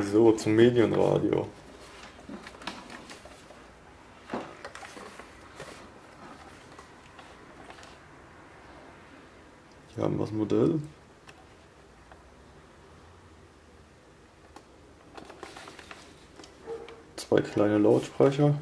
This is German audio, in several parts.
So, zum Medienradio. Hier haben wir das Modell. Zwei kleine Lautsprecher.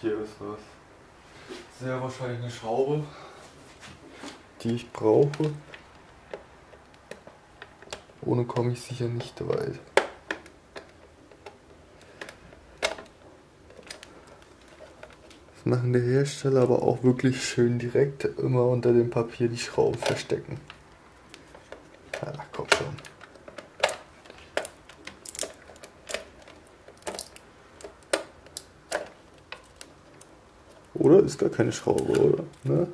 Papier ist das. Sehr wahrscheinlich eine Schraube, die ich brauche. Ohne komme ich sicher nicht weit. Das machen der Hersteller aber auch wirklich schön direkt immer unter dem Papier die Schrauben verstecken. Ja, komm schon. Oder? Ist gar keine Schraube, oder? Ne?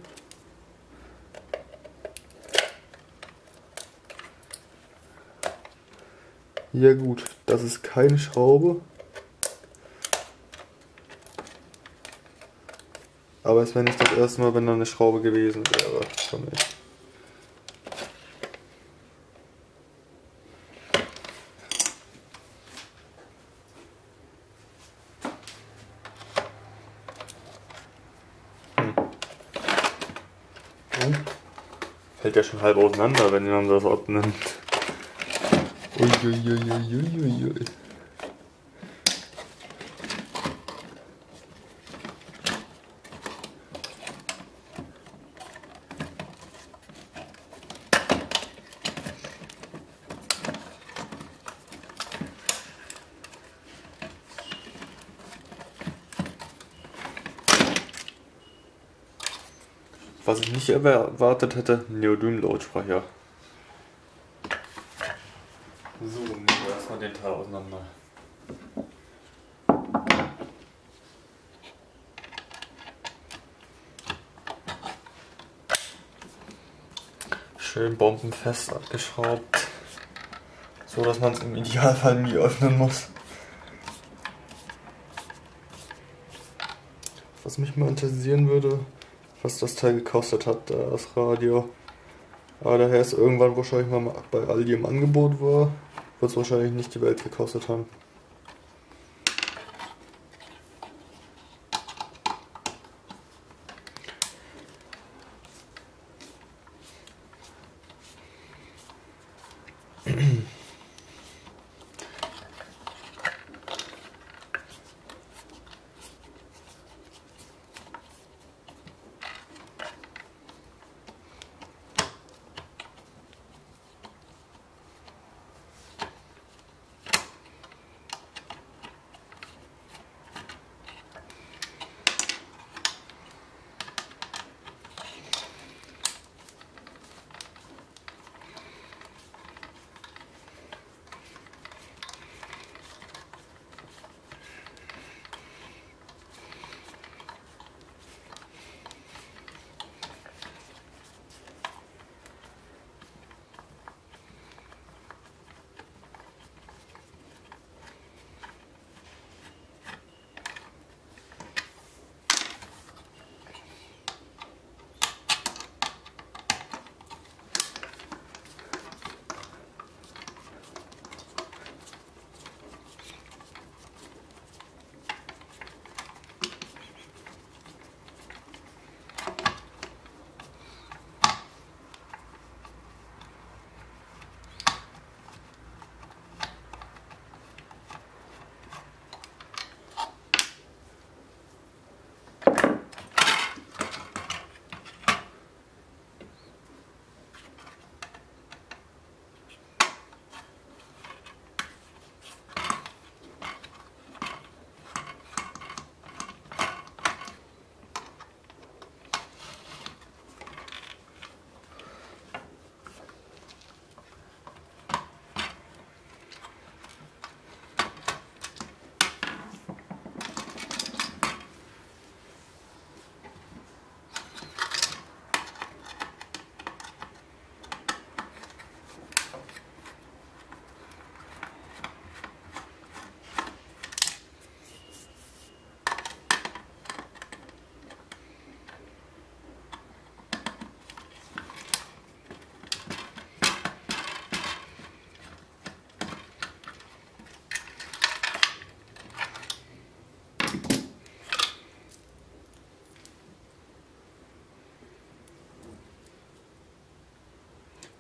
Ja gut, das ist keine Schraube. Aber es wäre nicht das erste Mal, wenn da eine Schraube gewesen wäre. Von mir. Fällt ja schon halb auseinander, wenn man das abnimmt. Uiuiuiuiui. Was ich nicht erwartet hätte, Neodym-Lautsprecher. So, nehmen wir erstmal den Teil auseinander. Schön bombenfest abgeschraubt. So dass man es im Idealfall nie öffnen muss. Was mich mal interessieren würde, was das Teil gekostet hat, das Radio. Aber daher es irgendwann wahrscheinlich mal bei Aldi im Angebot war, wird es wahrscheinlich nicht die Welt gekostet haben.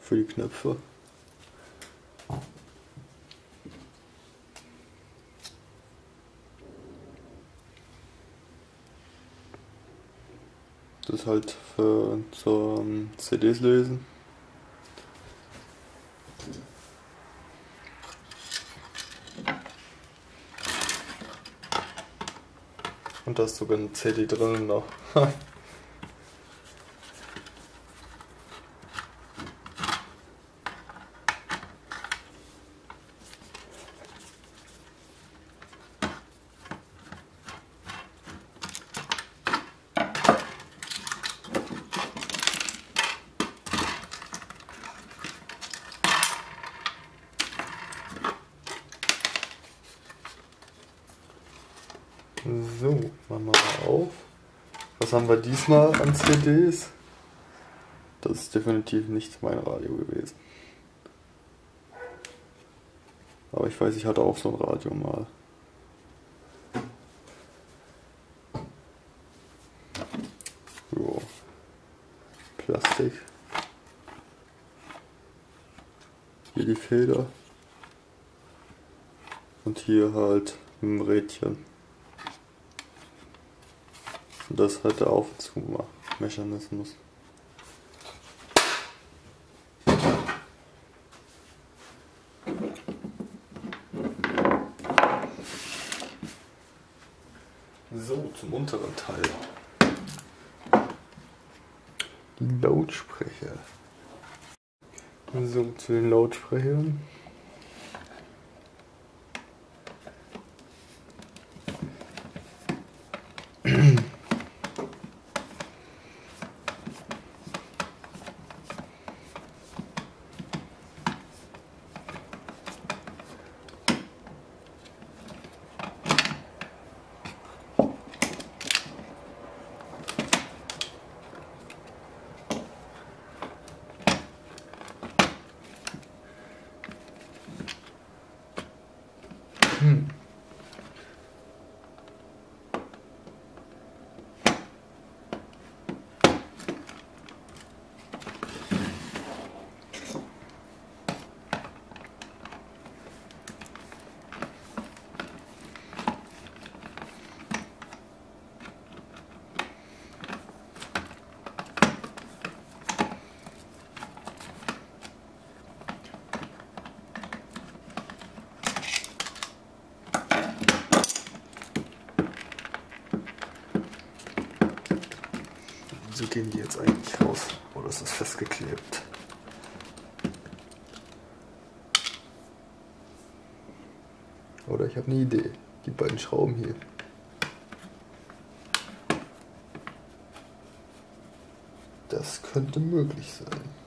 Für die Knöpfe. Das halt für zum CDs lesen. Und da ist sogar eine CD drin noch. So, machen wir mal auf. Was haben wir diesmal an CDs? Das ist definitiv nicht mein Radio gewesen. Aber ich weiß, ich hatte auch so ein Radio mal. Jo. Plastik. Hier die Feder. Und hier halt ein Rädchen. Das hat der Auf- und Zumachmechanismus. So, zum unteren Teil. Die Lautsprecher. So, zu den Lautsprechern. Gehen die jetzt eigentlich raus? Oder ist das festgeklebt? Oder ich habe eine Idee. Die beiden Schrauben hier. Das könnte möglich sein.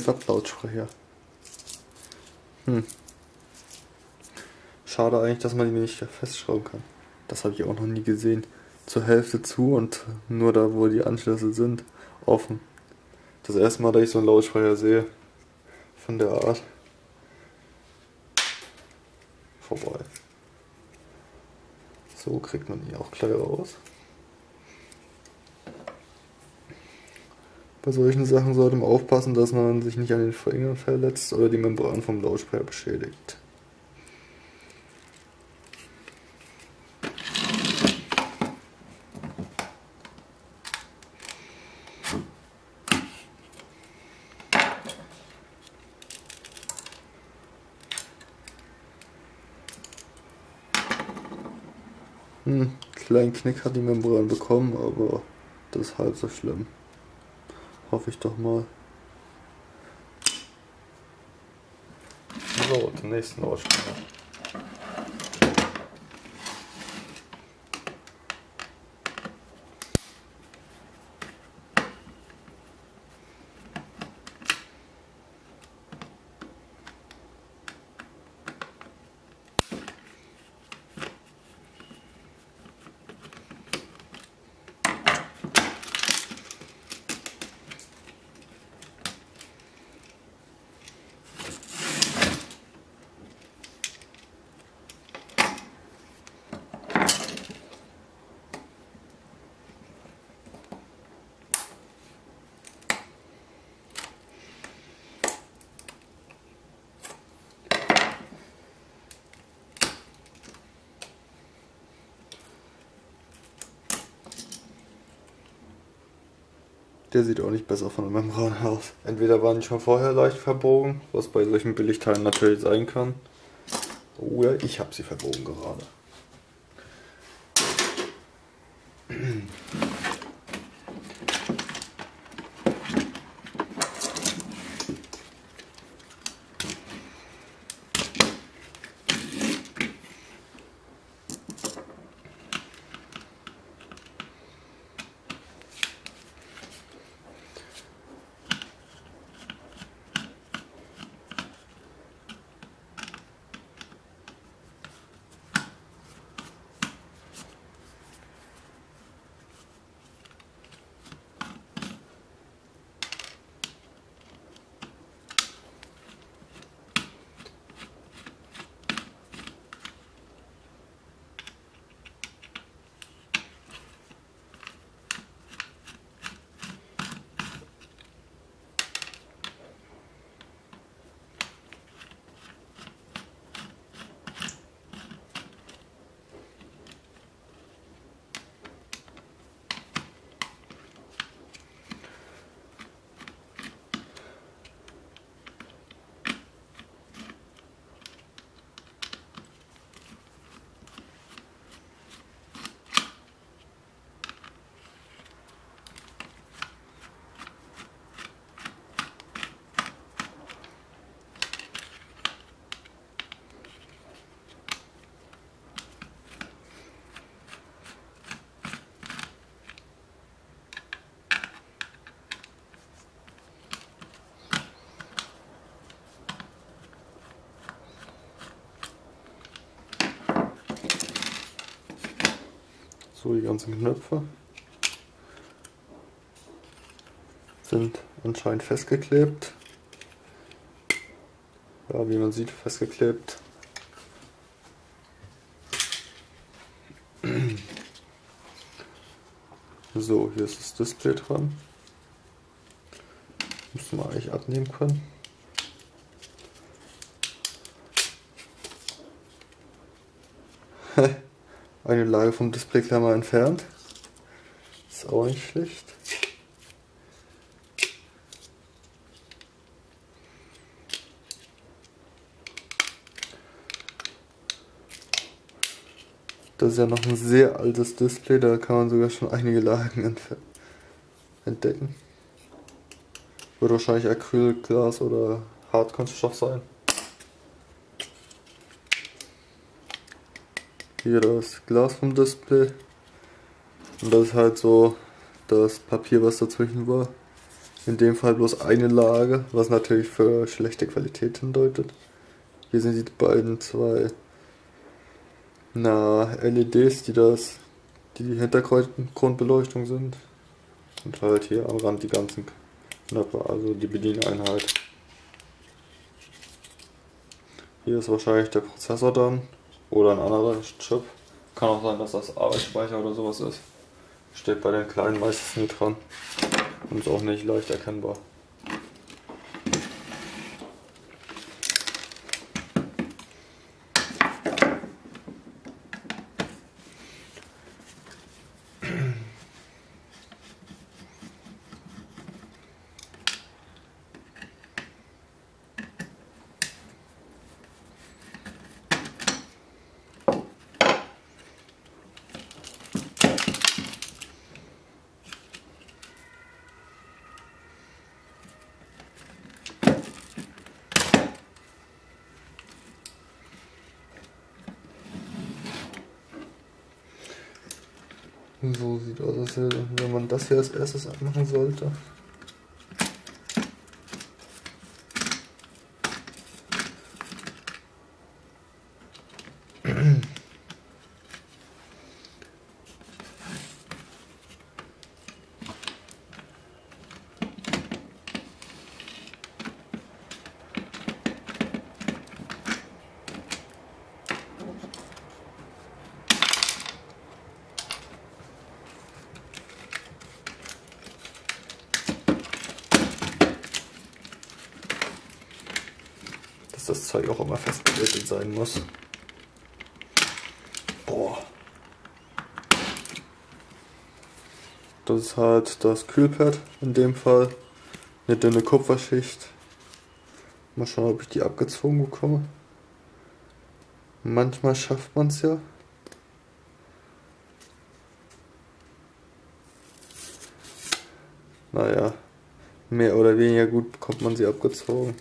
Watt Lautsprecher. Hm. Schade eigentlich, dass man die nicht festschrauben kann. Das habe ich auch noch nie gesehen. Zur Hälfte zu und nur da, wo die Anschlüsse sind, offen. Das erste Mal, dass ich so einen Lautsprecher sehe. Von der Art. Vorbei. So kriegt man die auch gleich raus. Bei solchen Sachen sollte man aufpassen, dass man sich nicht an den Fingern verletzt oder die Membran vom Lautsprecher beschädigt. Hm, kleinen Knick hat die Membran bekommen, aber das ist halb so schlimm. Hoffe ich doch mal. So, den nächsten Lautsprecher. Der sieht auch nicht besser von der Membran aus. Entweder waren die schon vorher leicht verbogen, was bei solchen Billigteilen natürlich sein kann. Oder ich habe sie verbogen gerade. So, die ganzen Knöpfe sind anscheinend festgeklebt. Ja, wie man sieht, festgeklebt. So, hier ist das Display dran. Müssen wir eigentlich abnehmen können. Eine Lage vom Displayklammer entfernt. Ist auch nicht schlecht. Das ist ja noch ein sehr altes Display, da kann man sogar schon einige Lagen entdecken. Wird wahrscheinlich Acrylglas oder Hartkunststoff sein. Hier das Glas vom Display. Und das ist halt so das Papier, was dazwischen war. In dem Fall bloß eine Lage, was natürlich für schlechte Qualität hindeutet. Hier sind die beiden zwei na, LEDs, die das die, die Hintergrundbeleuchtung sind. Und halt hier am Rand die ganzen Knöpfe, also die Bedieneinheit. Hier ist wahrscheinlich der Prozessor dann. Oder ein anderer Chip. Kann auch sein, dass das Arbeitsspeicher oder sowas ist. Steht bei den kleinen meistens nicht dran. Und ist auch nicht leicht erkennbar. So sieht aus, als wenn man das hier als erstes abmachen sollte. Dass das Zeug auch immer festgelötet sein muss. Boah. Das ist halt das Kühlpad in dem Fall. Eine dünne Kupferschicht. Mal schauen, ob ich die abgezogen bekomme. Manchmal schafft man es ja. Naja, mehr oder weniger gut bekommt man sie abgezogen.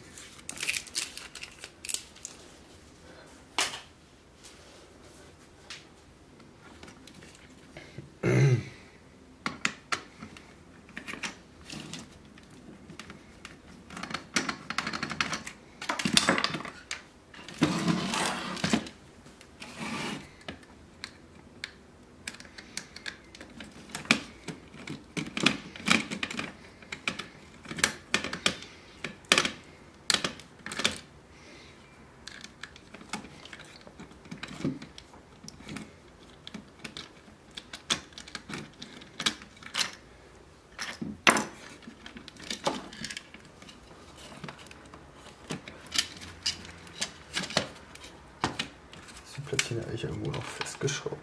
Platine eigentlich irgendwo noch festgeschraubt.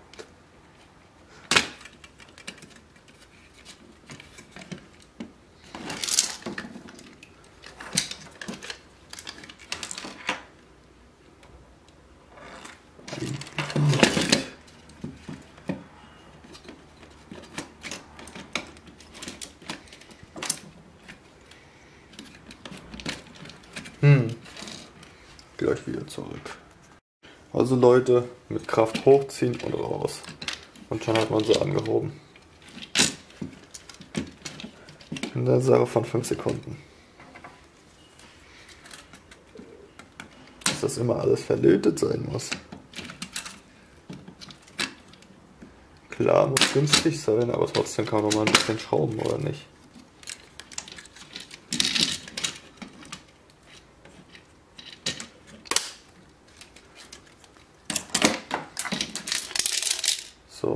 Hm. Gleich wieder zurück. Also Leute, mit Kraft hochziehen und raus. Und schon hat man sie angehoben. In der Sache von 5 Sekunden. Dass das immer alles verlötet sein muss. Klar, muss günstig sein, aber trotzdem kann man mal ein bisschen schrauben, oder nicht?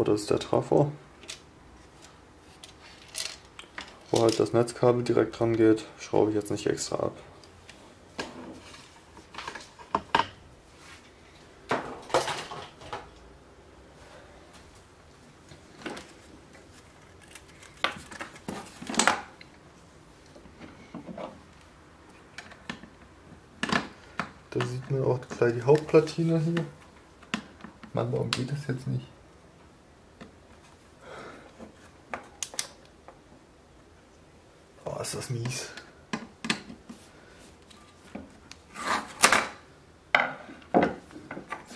Das ist der Trafo. Wo halt das Netzkabel direkt dran geht, schraube ich jetzt nicht extra ab. Da sieht man auch gleich die Hauptplatine hier. Mann, warum geht das jetzt nicht? Ist das mies.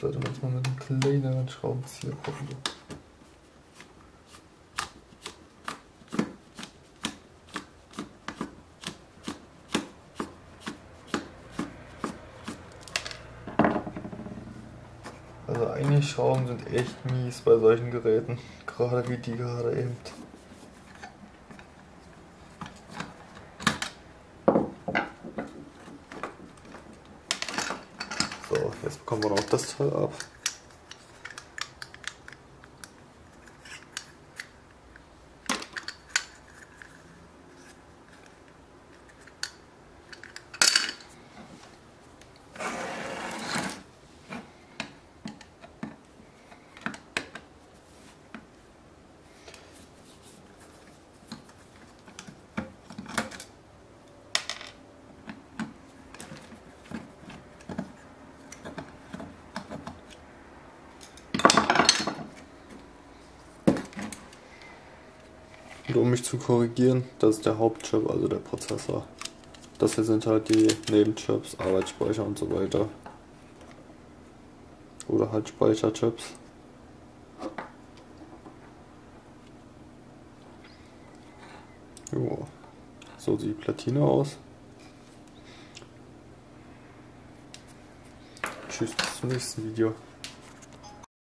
Sollte man jetzt mal mit einem kleineren Schraubenzieher probieren. Also einige Schrauben sind echt mies bei solchen Geräten, gerade wie die gerade eben. Wir noch das Teil ab. Und um mich zu korrigieren, das ist der Hauptchip, also der Prozessor. Das hier sind halt die Nebenchips, Arbeitsspeicher und so weiter. Oder halt Speicherchips. Jo. So sieht die Platine aus. Tschüss, bis zum nächsten Video.